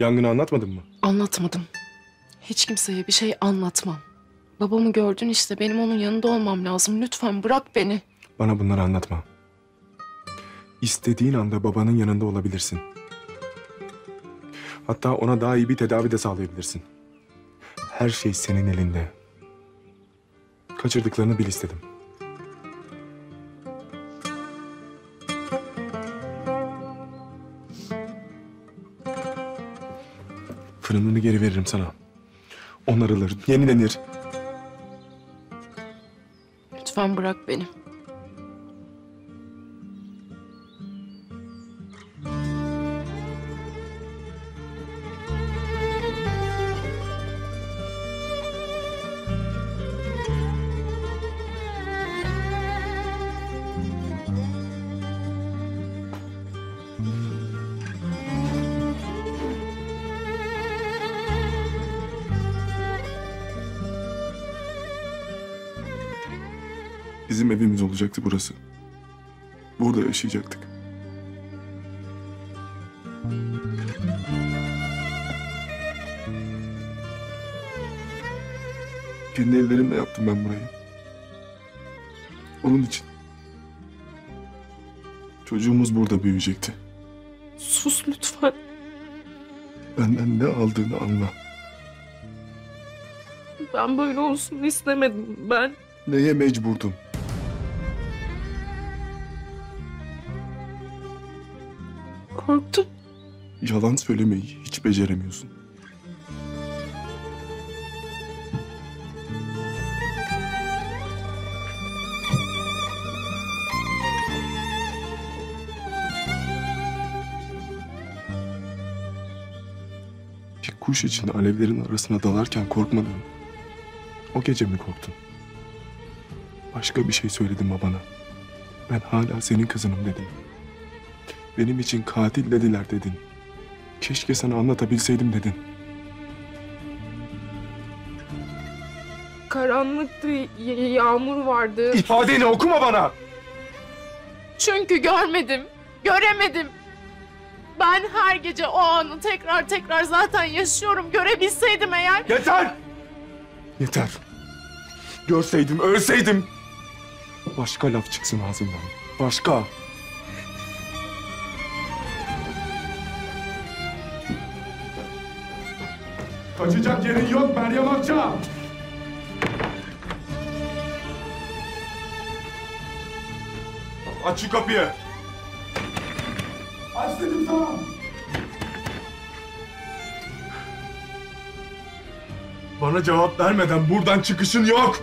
Yangını anlatmadın mı? Anlatmadım. Hiç kimseye bir şey anlatmam. Babamı gördün işte benim onun yanında olmam lazım. Lütfen bırak beni. Bana bunları anlatma. İstediğin anda babanın yanında olabilirsin. Hatta ona daha iyi bir tedavi de sağlayabilirsin. Her şey senin elinde. Kaçırdıklarını bil istedim. Fırınını geri veririm sana. Onarılır, yenilenir. Lütfen bırak beni. Bizim evimiz olacaktı burası. Burada yaşayacaktık. Kendi ellerimle yaptım ben burayı. Onun için. Çocuğumuz burada büyüyecekti. Sus lütfen. Benden ne aldığını anla. Ben böyle olsun istemedim. Ben Neye mecburdun? Korktum. Yalan söylemeyi hiç beceremiyorsun. Bir kuş için alevlerin arasına dalarken korkmadın. O gece mi korktun? Başka bir şey söyledim babana. Ben hala senin kızınım dedim. Benim için katil dediler dedin. Keşke sana anlatabilseydim dedin. Karanlıktı, y- yağmur vardı. İfadeni okuma bana! Çünkü görmedim, göremedim. Ben her gece o anı tekrar tekrar zaten yaşıyorum. Görebilseydim eğer. Yeter! Yeter. Görseydim, ölseydim. Başka laf çıksın ağzından. Başka. Kaçacak yerin yok Meryem Akça. Aç şu kapıyı. Aç dedim sana. Bana cevap vermeden buradan çıkışın yok.